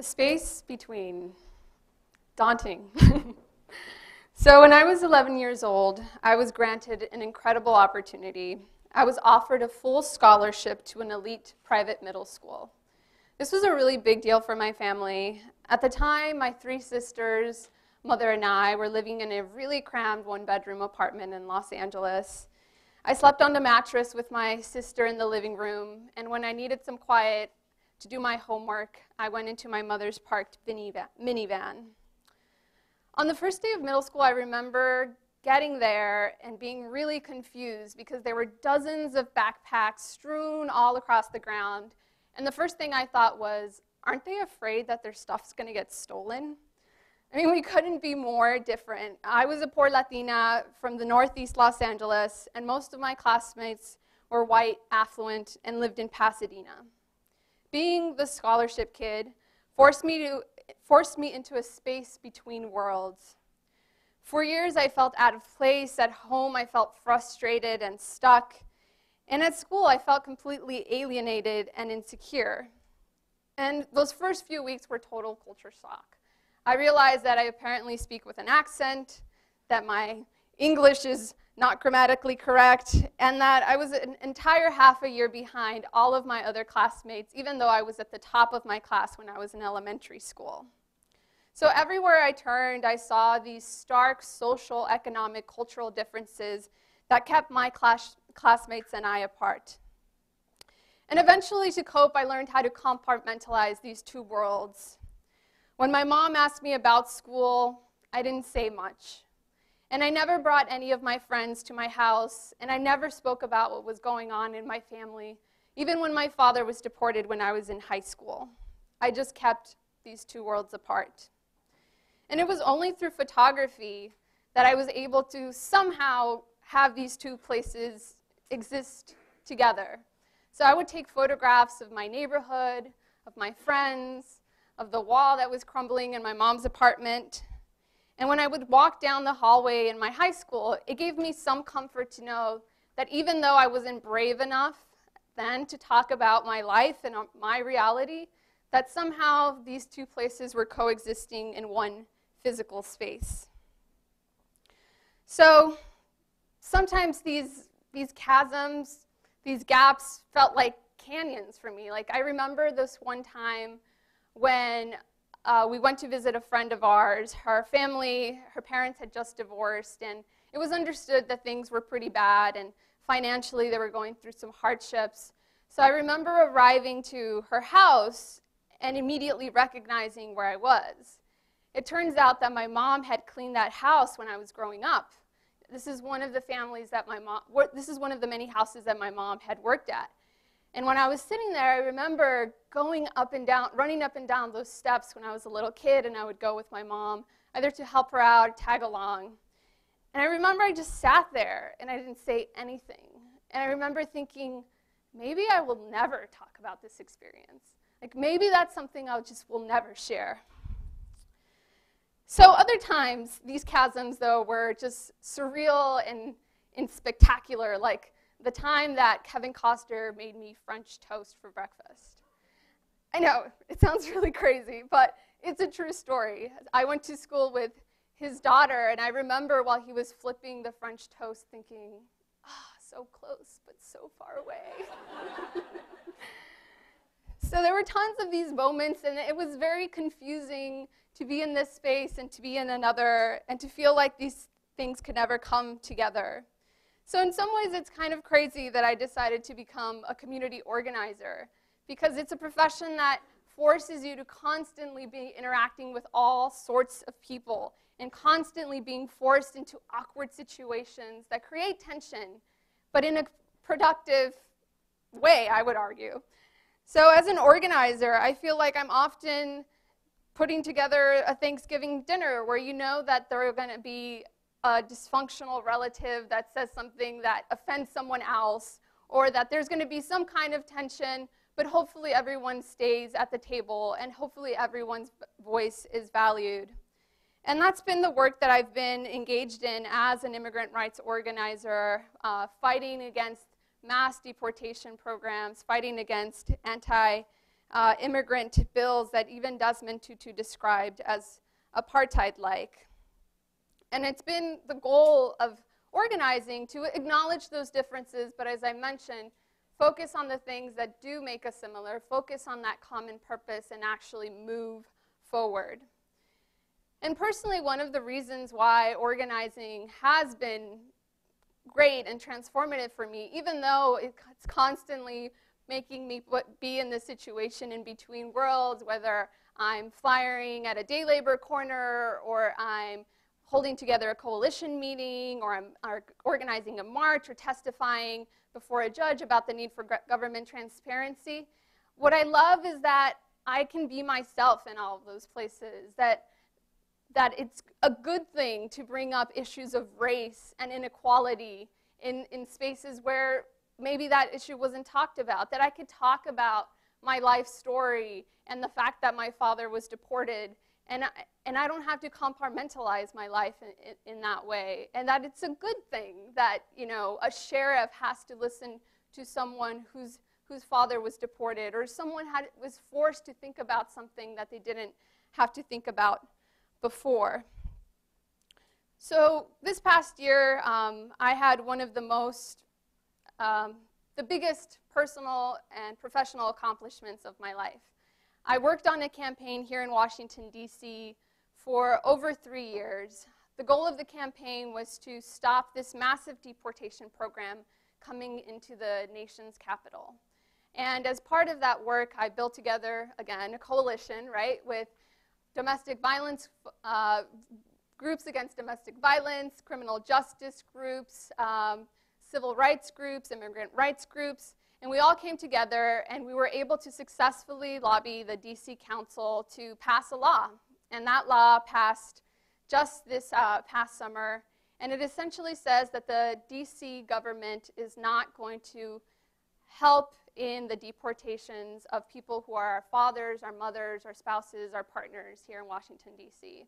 The space between. Daunting. so, when I was 11 years old, I was granted an incredible opportunity. I was offered a full scholarship to an elite private middle school. This was a really big deal for my family. At the time, my three sisters, mother, and I were living in a really crammed one bedroom apartment in Los Angeles. I slept on the mattress with my sister in the living room, and when I needed some quiet to do my homework, I went into my mother's parked minivan. On the first day of middle school, I remember getting there and being really confused because there were dozens of backpacks strewn all across the ground. And the first thing I thought was, aren't they afraid that their stuff's going to get stolen? I mean, we couldn't be more different. I was a poor Latina from the northeast Los Angeles, and most of my classmates were white, affluent, and lived in Pasadena. Being the scholarship kid forced me, to, forced me into a space between worlds. For years, I felt out of place. At home, I felt frustrated and stuck. And at school, I felt completely alienated and insecure. And those first few weeks were total culture shock. I realized that I apparently speak with an accent, that my English is not grammatically correct, and that I was an entire half a year behind all of my other classmates, even though I was at the top of my class when I was in elementary school. So everywhere I turned, I saw these stark social, economic, cultural differences that kept my class classmates and I apart. And eventually, to cope, I learned how to compartmentalize these two worlds when my mom asked me about school, I didn't say much. And I never brought any of my friends to my house, and I never spoke about what was going on in my family, even when my father was deported when I was in high school. I just kept these two worlds apart. And it was only through photography that I was able to somehow have these two places exist together. So I would take photographs of my neighborhood, of my friends, of the wall that was crumbling in my mom's apartment. And when I would walk down the hallway in my high school, it gave me some comfort to know that even though I wasn't brave enough then to talk about my life and uh, my reality, that somehow these two places were coexisting in one physical space. So sometimes these, these chasms, these gaps felt like canyons for me. Like I remember this one time when uh, we went to visit a friend of ours. Her family, her parents had just divorced, and it was understood that things were pretty bad, and financially they were going through some hardships. So I remember arriving to her house and immediately recognizing where I was. It turns out that my mom had cleaned that house when I was growing up. This is one of the families that my mom, this is one of the many houses that my mom had worked at. And when I was sitting there, I remember going up and down, running up and down those steps when I was a little kid, and I would go with my mom, either to help her out or tag along. And I remember I just sat there and I didn't say anything. And I remember thinking, maybe I will never talk about this experience. Like maybe that's something I just will never share. So other times, these chasms, though, were just surreal and, and spectacular, like the time that Kevin Costner made me French toast for breakfast. I know, it sounds really crazy, but it's a true story. I went to school with his daughter, and I remember while he was flipping the French toast thinking, ah, oh, so close, but so far away. so there were tons of these moments, and it was very confusing to be in this space and to be in another, and to feel like these things could never come together. So in some ways, it's kind of crazy that I decided to become a community organizer because it's a profession that forces you to constantly be interacting with all sorts of people and constantly being forced into awkward situations that create tension, but in a productive way, I would argue. So as an organizer, I feel like I'm often putting together a Thanksgiving dinner where you know that there are going to be a dysfunctional relative that says something that offends someone else, or that there's going to be some kind of tension, but hopefully everyone stays at the table and hopefully everyone's voice is valued. And that's been the work that I've been engaged in as an immigrant rights organizer, uh, fighting against mass deportation programs, fighting against anti uh, immigrant bills that even Desmond Tutu described as apartheid like. And it's been the goal of organizing to acknowledge those differences, but as I mentioned, focus on the things that do make us similar, focus on that common purpose, and actually move forward. And personally, one of the reasons why organizing has been great and transformative for me, even though it's constantly making me be in this situation in between worlds, whether I'm flyering at a day labor corner or I'm holding together a coalition meeting or or organizing a march or testifying before a judge about the need for government transparency. What I love is that I can be myself in all of those places, that, that it's a good thing to bring up issues of race and inequality in, in spaces where maybe that issue wasn't talked about, that I could talk about my life story and the fact that my father was deported and I, and I don't have to compartmentalize my life in, in, in, that way. And that it's a good thing that, you know, a sheriff has to listen to someone whose, whose father was deported or someone had, was forced to think about something that they didn't have to think about before. So this past year, um, I had one of the most, um, the biggest personal and professional accomplishments of my life. I worked on a campaign here in Washington, D.C. for over three years. The goal of the campaign was to stop this massive deportation program coming into the nation's capital. And as part of that work, I built together, again, a coalition, right, with domestic violence, uh, groups against domestic violence, criminal justice groups, um, civil rights groups, immigrant rights groups, and we all came together and we were able to successfully lobby the DC Council to pass a law. And that law passed just this uh, past summer. And it essentially says that the DC government is not going to help in the deportations of people who are our fathers, our mothers, our spouses, our partners here in Washington, D.C.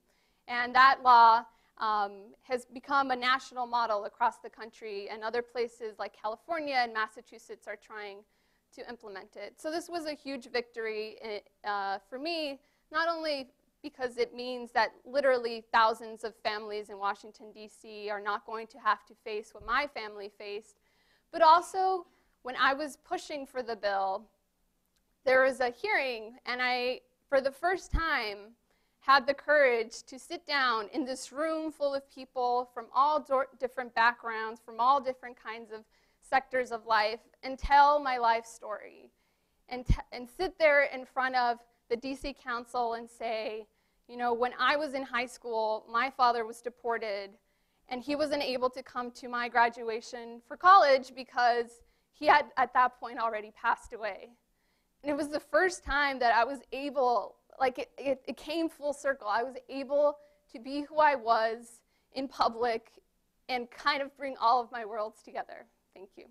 And that law um, has become a national model across the country, and other places like California and Massachusetts are trying to implement it. So this was a huge victory eh, uh, for me, not only because it means that literally thousands of families in Washington, D.C. are not going to have to face what my family faced, but also when I was pushing for the bill, there was a hearing, and I, for the first time, had the courage to sit down in this room full of people from all different backgrounds, from all different kinds of sectors of life, and tell my life story. And, and sit there in front of the DC Council and say, you know, when I was in high school, my father was deported, and he wasn't able to come to my graduation for college because he had, at that point, already passed away. And it was the first time that I was able like it, it, it came full circle. I was able to be who I was in public and kind of bring all of my worlds together. Thank you.